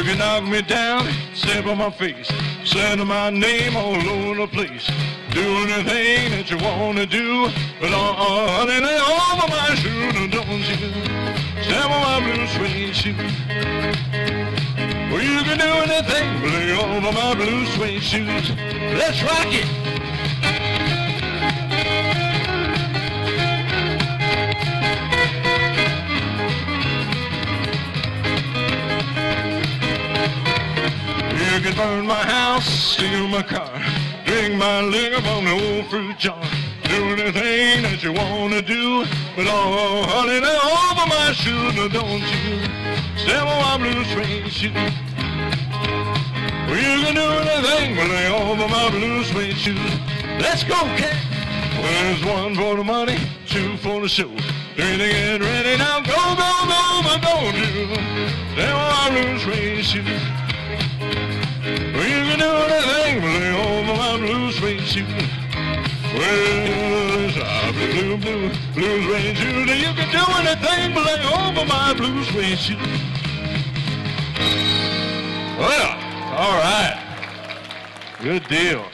You can knock me down, step on my face, send my name all over the place. Do anything that you wanna do, but uh-uh, honey, lay over my shoes, don't you? Step on my blue suede shoes. Well, you can do anything, but lay over my blue suede shoes. Let's rock it. You can burn my house, steal my car, drink my liquor from the old fruit jar. Do anything that you wanna do, but oh, honey, lay over my shoes, now don't you? Step on my blue suede shoes. Well, you can do anything, but lay over my blue suede shoes. Let's go, cat. Well, there's one for the money, two for the show. Three to get ready now, go, go, go, but don't you? Step on my blue suede. Suede shoes. Well, it's a blue, blue, blue suede shoes. You can do anything but lay over my blue suede shoes. Well, all right. Good deal.